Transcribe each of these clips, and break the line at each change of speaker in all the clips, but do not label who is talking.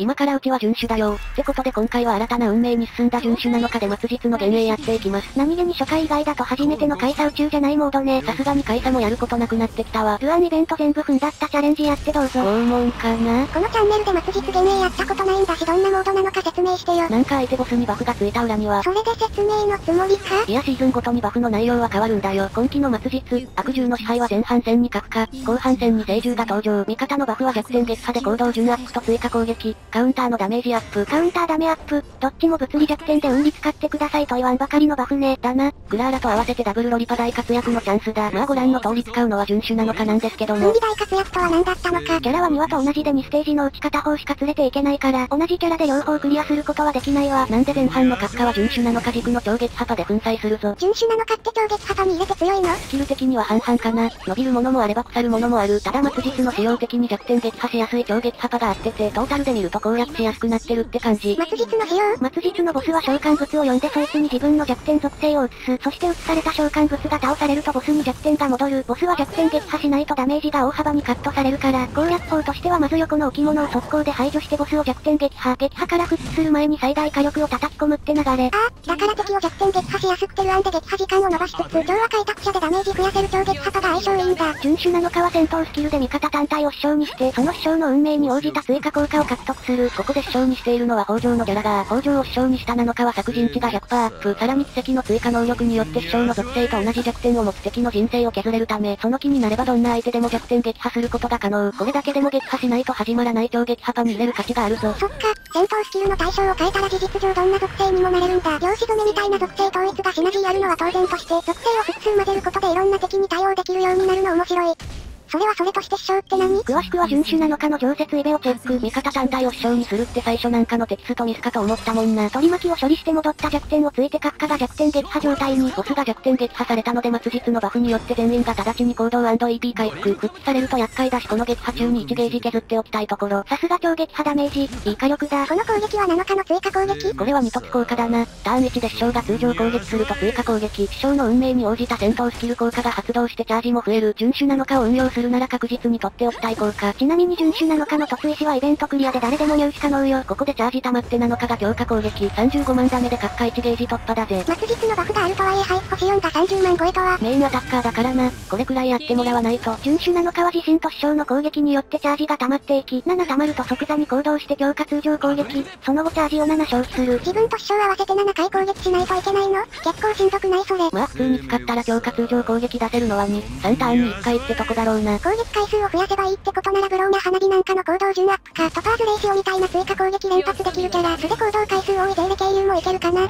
今からうちは遵守だよ。ってことで今回は新たな運命に進んだ遵守なのかで末日の幻影やっていきます。
何気に初回以外だと初めての開催宇宙じゃないモードね。
さすがに開催もやることなくなってきたわ。
図案イベント全部踏んだったチャレンジやってどうぞ。
拷問かな
このチャンネルで末日幻影やったことないんだしどんなモードなのか説明してよ。
なんか相手ボスにバフがついた裏には。
それで説明のつもりか
いやシーズンごとにバフの内容は変わるんだよ。今期の末日、悪獣の支配は前半戦に核化、後半戦に聖獣が登場。味方のバフは逆転撃破で行動順アップと追加攻撃、カウンターのダメージアップ。
カウンターダメアップ、どっちも物理弱点で運利使ってくださいと言わんばかりのバフね。
だな、クラーラと合わせてダブルロリパ大活躍のチャンスだ。まあご覧の通り使うのは遵守なのかなんですけども。
運利大活躍とは何だったのか。キャラは2話と同じで2ステージのうち片方しか釣れていけないから、同じキャラで両方クリアすることはできないわ。
なんで前半の閣下は遵守なのか軸の超撃破パで粉砕するぞ。
遵守なのかって超撃破パに入れて強いの？
スキル的には半々かな。伸びるものもあれば腐るものもある。ただ末日の使用的に弱点撃破しやすい超撃破パがあってて、トータルで見ると攻略しやすくなってるって感じ。
末日の使用末日のボスは召喚物を読んでそいつに自分の弱点属性を移す。そして移された召喚物が倒されるとボスに弱点が戻る。ボスは弱点撃破しないとダメージが大幅にカットされるから、攻略法としてはまず横の置物を速攻で排除してボスを弱点撃破。撃破から復帰する前に最大火力を叩き込むって流れ。ああ、だから敵を弱点撃破しやすくてルアンで撃破時間を伸ばしつつ、今日は開拓者でダメージ増やせる超撃破パが相性いいんだ。遵守なのかは戦闘スキルで味方単体を師匠にして、その師匠の運命に応じた追加効果を獲得する。ここで師匠にしているのは北条のギャラガー。北条を師匠にしたなのかは作人値が100%アップ。さらに奇跡の追加能力によって師匠の属性と同じ弱点を持つ敵の人生を削れるため、その気になればどんな相手でも弱点撃破することが可能。これだけでも撃破しないと始まらない超撃破パに入れる価値があるぞ。そっか、戦闘スキルの対象を変えたら事実上どんな属性にもなれるんだ。量子止めみたいな属性統一がシナジーあるのは当然として、属性を複数混ぜることでいろんな敵に対応できるようになるの面白い。それはそれとして師匠って何？
詳しくは遵守なのかの常設イベをチェック。味方単体を師匠にするって最初なんかのテキストミスかと思ったもんな。取り巻きを処理して戻った弱点をついてカフカが弱点撃破状態に。ボスが弱点撃破されたので末日のバフによって全員が直ちに行動 &EP 回復。復帰されると厄介だしこの撃破中に1ゲージ削っておきたいところ。
さすが超撃破ダメージ。いい火力だ。この攻撃は7日の追加攻撃
これは2突効果だな。ターン1で師匠が通常攻撃すると追加攻撃。師匠の運命に応じた戦闘スキル効果が発動してチャージも増える。遵守なのかを運用するなら確実に取っておきたい効果。
ちなみに遵守なのかの突石はイベントクリアで誰でも入手可能よ。
ここでチャージ溜まってなのかが強化攻撃。35万ダメで各界1ゲージ突破だぜ。
末日のバフがあるとはいえ配布星4が30万超えとは。
メインアタッカーだからな。これくらいやってもらわないと。
遵守なのかは自身と師匠の攻撃によってチャージが溜まっていき、7溜まると即座に行動して強化通常攻撃。その後チャージを7消費する。自分と師匠合わせて7回攻撃しないといけないの？結構しんどくないそれ。
まあ普通に使ったら強化通常攻撃出せるのは2、3ターンに1回ってとこだろうな。
攻撃回数を増やせばいいってことならブローな花火なんかの行動順アップか、トパーズレーシオみたいな追加攻撃連発できるキャラ、素で行動回数多いゼーレ経由もいけるかな。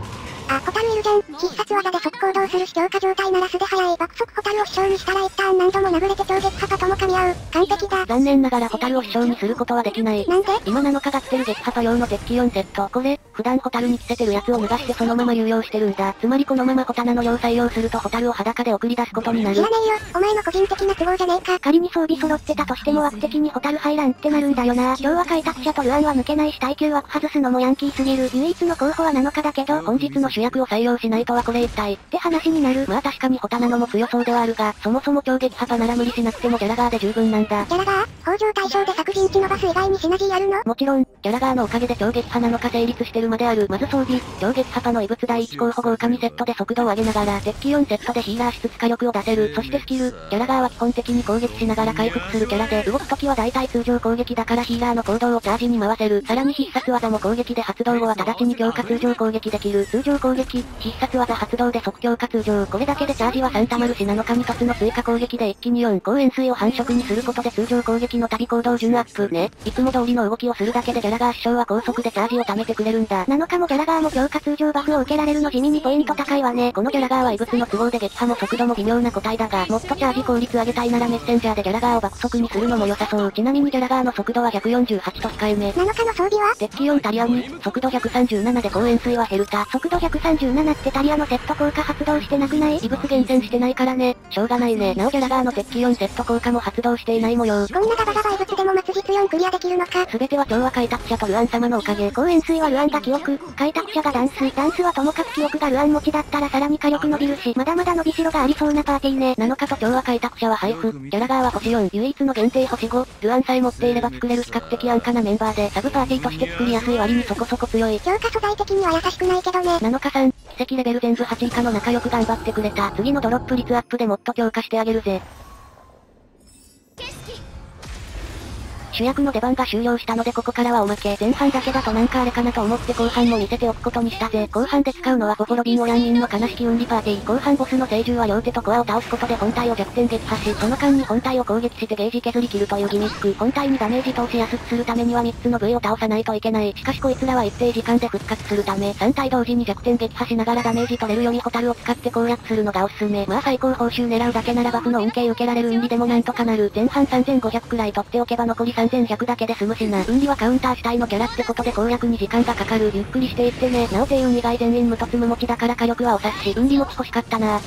あ、ホタルいるじゃん。必殺技で即行動するし強化状態なら素で早い。爆速ホタルを師匠にしたら一旦何度も殴れて超撃破パとも噛み合う。完璧だ。
残念ながらホタルを師匠にすることはできない。
なんで？
今7日がってる撃破パ用の鉄器4セット。これ、普段ホタルに着せてるやつを脱がしてそのまま流用してるんだ。つまりこのままホタナの量採用するとホタルを裸で送り出すことになる。
知らねえよ。お前の個人的な都合じゃねえか。仮に装備揃ってたとしても枠的にホタル入らんってなるんだよな。今日は開拓者とルアンは抜けないし耐久枠外すのもヤンキーすぎる。唯一の候補は7日だけど、
本日の主役を採用しないとはこれ一体。って話になる。まあ確かにホタナのも強そうではあるが、そもそも超撃破パなら無理しなくてもギャラガーで十分なんだ。
ギャラガー？北条対象で作人値伸ばす以外にシナジーあるの？
もちろん、ギャラガーのおかげで超撃破なのか成立してるまである。まず装備、超撃破パの異物第1候補豪華2セットで速度を上げながら、鉄器4セットでヒーラーしつつ火力を出せる。そしてスキル、ギャラガーは基本的に攻撃しながら回復するキャラで、動くときは大体通常攻撃だからヒーラーの行動をチャージに回せる。さらに必殺技も攻撃で発動後は直ちに強化通常攻撃できる。通常攻撃、必殺技発動で即強化通常。これだけでチャージは3溜まるし7日に突の追加攻撃で一気に4高円錐を繁殖にすることで通常攻撃の旅行動順アップね。いつも通りの動きをするだけでギャラガー師匠は高速でチャージを貯めてくれるんだ。
7日もギャラガーも強化通常バフを受けられるの地味にポイント高いわね。
このギャラガーは異物の都合で撃破も速度も微妙な個体だが、もっとチャージ効率上げたいならメッセンジャーでギャラガーを爆速にするのも良さそう。ちなみにギャラガーの速度は148と控えめ。
7日の装備は？
鉄器4タリアに、速度137で高円錐はヘルタ。
速度137ってタリアのセット効果発動してなくない
異物厳選してないからね。しょうがないね。なおギャラガーの鉄器4セット効果も発動していない模様。
こんなガバガバ異物でも実4クリアできるのか。
すべては調和開拓者とルアン様のおかげ。
高円水はルアンが記憶、開拓者がダンス、ダンスはともかく記憶がルアン持ちだったらさらに火力伸びるし、まだまだ伸びしろがありそうなパーティーね。
7日と調和開拓者は配布、ギャラガーは星4、唯一の限定星5、ルアンさえ持っていれば作れる比較的安価なメンバーで、サブパーティーとして作りやすい割にそこそこ強い。
強化素材的には優しくないけどね。
岡さん、奇跡レベル全部8以下の仲良く頑張ってくれた。次のドロップ率アップでもっと強化してあげるぜ。主役の出番が終了したのでここからはおまけ。前半だけだとなんかあれかなと思って後半も見せておくことにしたぜ。後半で使うのはボフォロビンオランインの悲しき運理パーティー。後半ボスの聖獣は両手とコアを倒すことで本体を弱点撃破し、その間に本体を攻撃してゲージ削り切るというギミック。本体にダメージ通しやすくするためには3つの V を倒さないといけない。しかしこいつらは一定時間で復活するため、3体同時に弱点撃破しながらダメージ取れるようにホタルを使って攻略するのがおすすめ。まあ最高報酬狙うだけならバフの恩恵受けられる運理でもなんとかなる。前半3500くらい取っておけば残り3 3100だけで済むしな。運理はカウンター主体のキャラってことで攻略に時間がかかる。ゆっくりしていってね。なお低運以外全員無突無持ちだから火力はお察し。運理持ち欲しかったな。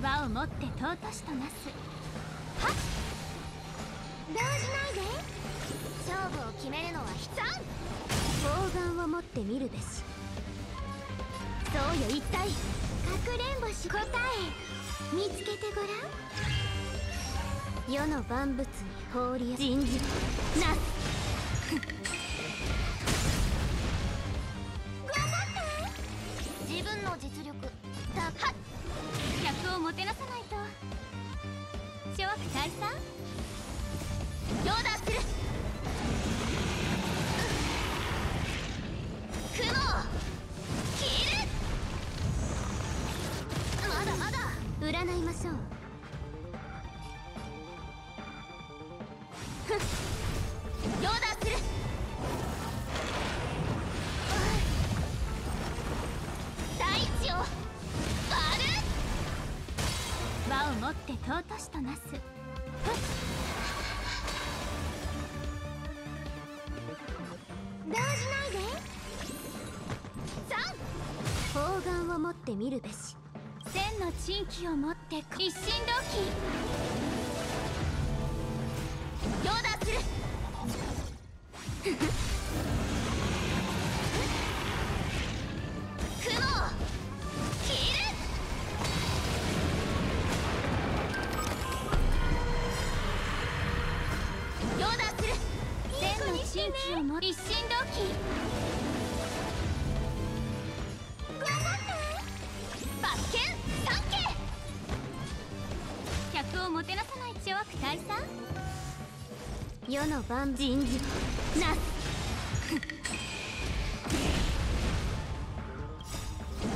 輪を持って尊しとなすはっ動じないで勝負を決めるのは必要砲丸を持ってみるべし。そうよ一体。かくれんぼし答え。見つけてごらん。世の万物に放り人事。なす。頑張って。自分の実力。だはっ。客をもてなさないと。諸悪退散ヨーダーする。輪をもって尊しとなす。動じないで。三砲丸を持ってみるべし。千の珍奇を持って一心同期。景客をもてなさない諸悪退散世の万人事なす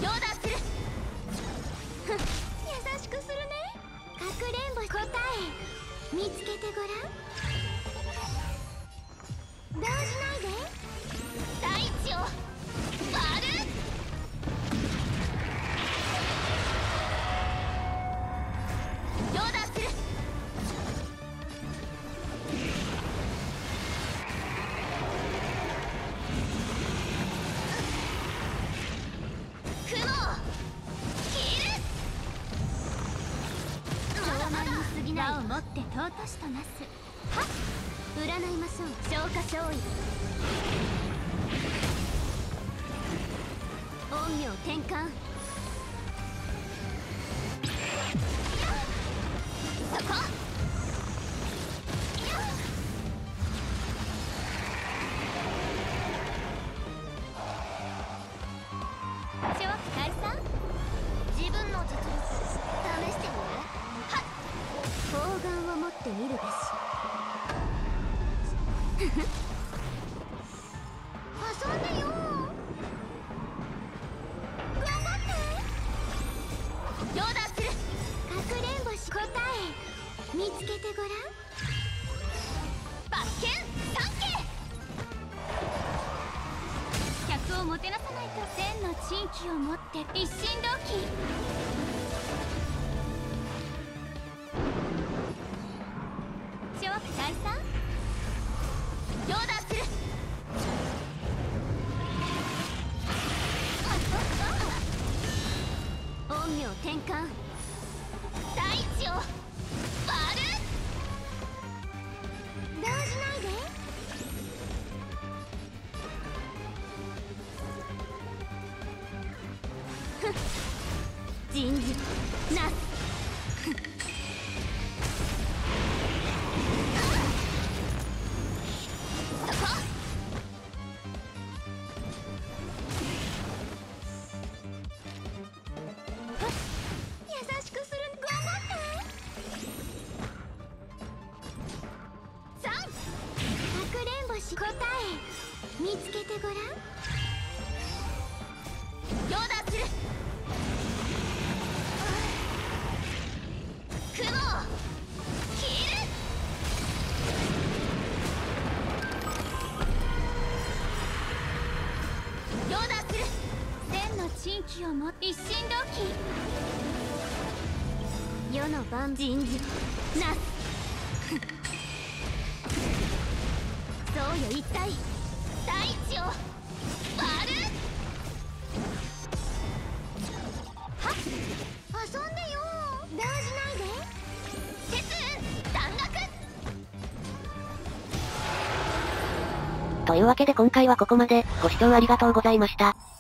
ヨーダーする優しくするね。かくれんぼ答え見つけてごらん。を持って尊しとなす。はっ。占いましょう。消化勝利陰陽転換。そこ。千の珍奇をも一心同期世の万人事なすそうよ一体。大地を。割る。はっ。遊んでよ。動じないで。鉄雲弾楽
というわけで今回はここまで、ご視聴ありがとうございました。